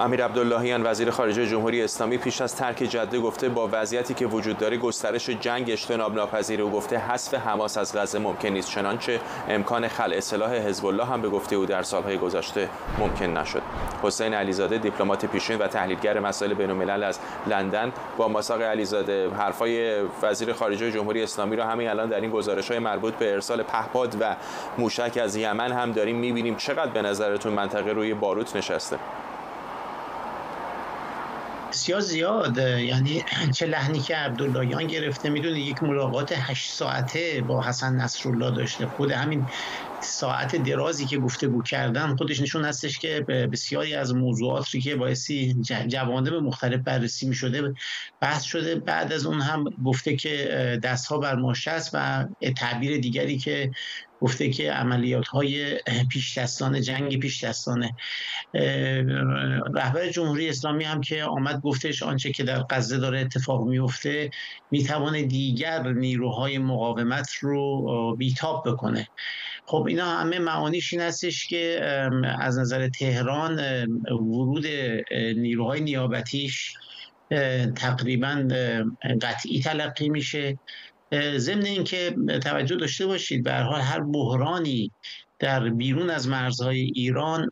امیر عبداللهیان وزیر خارجه جمهوری اسلامی پیش از ترک جده گفته با وضعیتی که وجود داره گسترش جنگ اجتناب ناپذیره او گفته حذف حماس از غزه ممکن نیست. چنانچه امکان خلع سلاح حزب الله هم به گفته او در سالهای گذشته ممکن نشد. حسین علیزاده دیپلمات پیشین و تحلیلگر مسائل بین الملل از لندن با مساق علیزاده حرفای وزیر خارجه جمهوری اسلامی را همین الان در این گزارش های مربوط به ارسال پهپاد و موشک از یمن هم داریم می‌بینیم چقدر به نظرتون منطقه روی باروت نشسته. بسیار زیاد. یعنی چه لحنی که عبداللهیان گرفته می‌دونه یک ملاقات هشت ساعته با حسن نصرالله داشته. خود همین ساعت درازی که گفتگو کردن خودش نشون هستش که بسیاری از موضوعاتی که بایستی جوانب مختلف بررسی می شده بحث شده. بعد از اون هم گفته که دستها بر ماشه است و تعبیر دیگری که گفته که عملیات های پیش دستان جنگ پیش دستانه رهبر جمهوری اسلامی هم که آمد گفتش آنچه که در غزه داره اتفاق میفته می‌توانه دیگر نیروهای مقاومت رو بیتاب بکنه. خب اینا همه معانیش این هستش که از نظر تهران ورود نیروهای نیابتیش تقریبا قطعی تلقی میشه. ضمن اینکه توجه داشته باشید به حال هر بحرانی در بیرون از مرزهای ایران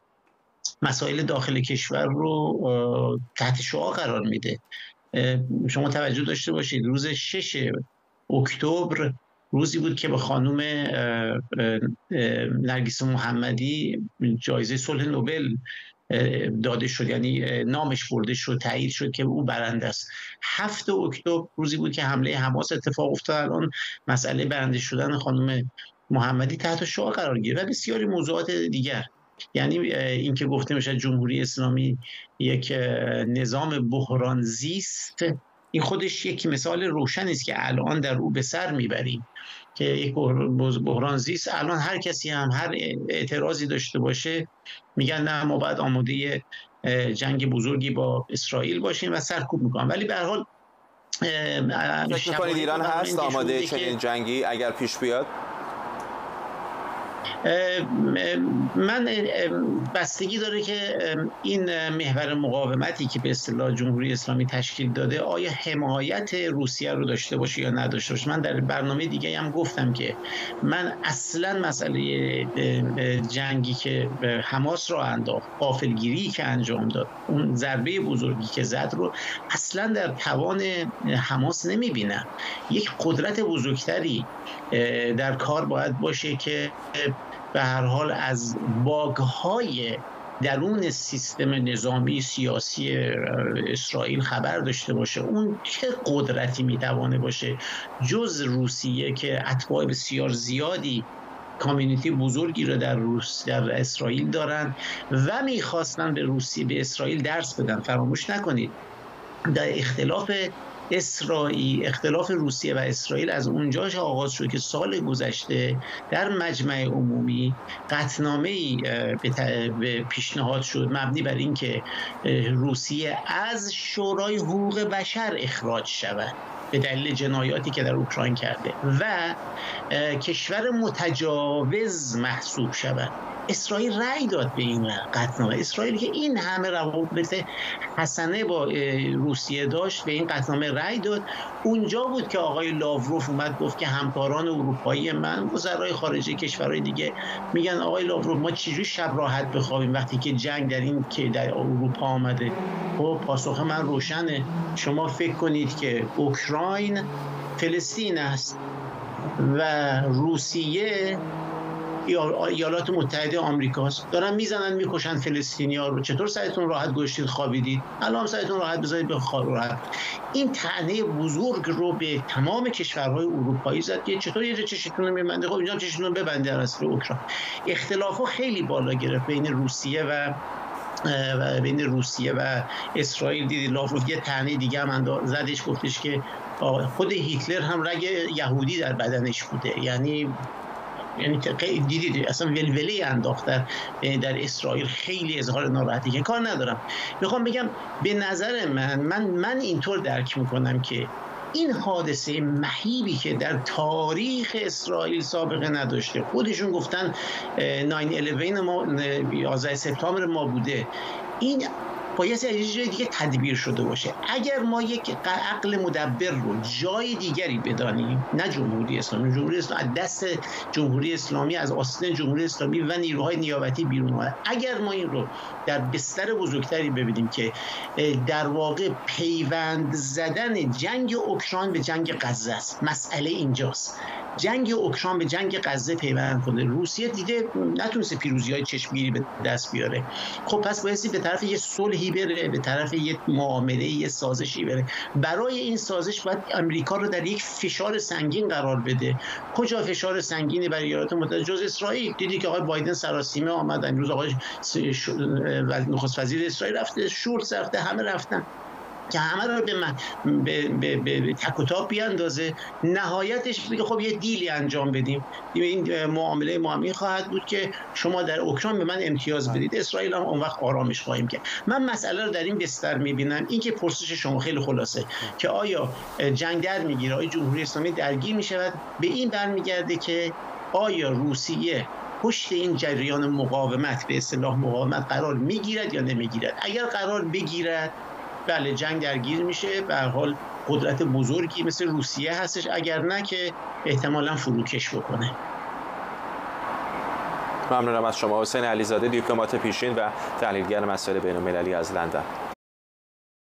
مسائل داخل کشور رو تحت شعا قرار میده. شما توجه داشته باشید روز 6 اکتبر روزی بود که به خانم نرگس محمدی جایزه صلح نوبل داده شد یعنی نامش برده شد تایید شد که او برنده است. هفت اکتبر روزی بود که حمله حماس اتفاق افتاد. الان مسئله برنده شدن خانم محمدی تحت شعا قرار گیره و بسیاری موضوعات دیگر. یعنی اینکه گفته میشه جمهوری اسلامی یک نظام بحران زیست این خودش یک مثال روشن است که الان در او به سر می‌بریم که یک بحران زیست. الان هر کسی هم هر اعتراضی داشته باشه میگن نه ما باید آماده جنگ بزرگی با اسرائیل باشیم و سرکوب می‌کنن. ولی به هر حال فکر ایران هست آماده چنین جنگی اگر پیش بیاد؟ من بستگی داره که این محور مقاومتی که به اصطلاح جمهوری اسلامی تشکیل داده آیا حمایت روسیه رو داشته باشه یا نداشته باشه؟ من در برنامه دیگه هم گفتم که من اصلا مسئله جنگی که حماس رو انداخت قافلگیری که انجام داد اون ضربه بزرگی که زد رو اصلا در توان حماس نمی‌بینم. یک قدرت بزرگتری در کار باید باشه که به هر حال از باگهای درون سیستم نظامی سیاسی اسرائیل خبر داشته باشه. اون چه قدرتی می‌توانه باشه؟ جز روسیه که اتباع بسیار زیادی کامیونیتی بزرگی رو در روس در اسرائیل دارن و می‌خواستن به روسیه به اسرائیل درس بدن. فراموش نکنید. در اختلاف اسرائیل اختلاف روسیه و اسرائیل از اونجاش آغاز شد که سال گذشته در مجمع عمومی قطنامه ای به پیشنهاد شد مبنی بر اینکه روسیه از شورای حقوق بشر اخراج شود به دلیل جنایاتی که در اوکراین کرده و کشور متجاوز محسوب شود. اسرائیل رأی داد به این قطنامه. اسرائیل که این همه روابط حسنه با روسیه داشت به این قطنامه رأی داد. اونجا بود که آقای لاوروف اومد گفت که همکاران اروپایی من وزرای خارجه کشورهای دیگه میگن آقای لاوروف ما چجوری شب راحت بخوابیم وقتی که جنگ در این که در اروپا آمده؟ خب پاسخ من روشنه. شما فکر کنید که اوکراین فلسطین است و روسیه ایالات متحده آمریکاست. دارن می‌زنن می‌کشن فلسطینیا رو. چطور سرتون راحت گشتید خوابیدید؟ الان سرتون راحت بذارید به راحت. این تنه بزرگ رو به تمام کشورهای اروپایی زد که چطور یه چشتون رو میبنده؟ خب اینجا چشتون ببنده در اصل اوکراین. اختلاف خیلی بالا گرفت بین روسیه و بین روسیه و اسرائیل. دیدی لاوروف یه تنه دیگه هم زدش گفتش که خود هیتلر هم رگ یهودی در بدنش بوده. یعنی یعنی دیدید اصلا ولوله انداخت در, در اسرائیل خیلی اظهار ناراحتی که کار ندارم. می‌خوام بگم به نظر من من من اینطور درک می‌کنم که این حادثه مهیبی که در تاریخ اسرائیل سابقه نداشته. خودشون گفتن 9-11 ما 11 سپتامبر ما بوده. این باید از جای دیگه تدبیر شده باشه. اگر ما یک عقل مدبر رو جای دیگری بدانیم نه جمهوری اسلامی. جمهوری اسلامی از دست جمهوری اسلامی از آستین جمهوری اسلامی و نیروهای نیابتی بیرون اومد. اگر ما این رو در بستر بزرگتری ببینیم که در واقع پیوند زدن جنگ اوکراین به جنگ غزه است. مسئله اینجاست. جنگ اوکراین به جنگ غزه پیوند کنه. روسیه دیده نتونسته پیروزی های چشمگیری به دست بیاره. خب پس بایستی به طرف یه صلحی بره به طرف یه معامله یه سازشی بره. برای این سازش باید امریکا رو در یک فشار سنگین قرار بده. کجا فشار سنگینی برای ایالات متحده؟ جز اسرائیل. دیدی که آقای بایدن سراسیمه آمد امروز آقای نخست وزیر اسرائیل رفته شورت رفته همه رفتن. که همه رو به, من به, به, به, بیاندازه. نهایتش بگه خب یه دیلی انجام بدیم. این معامله ما خواهد بود که شما در اوکراین به من امتیاز بدید. اسرائیل هم اون وقت آرامش خواهیم کرد. من مسئله رو در این بستر می‌بینم. این که پرسش شما خیلی خلاصه که آیا جنگ در می‌گیره آیا جمهوری اسلامی درگیر می‌شود؟ به این برمیگرده که آیا روسیه پشت این جریان مقاومت به اصطلاح مقاومت قرار می‌گیرد یا نمی‌گیرد؟ اگر قرار بگیرد بله جنگ درگیر میشه. به حال قدرت بزرگی مثل روسیه هستش اگر نه که احتمالا فروکش بکنه. ممنونم از شما. حسین علیزاده دیپلمات پیشین و تحلیلگر مسائل بین المللی از لندن.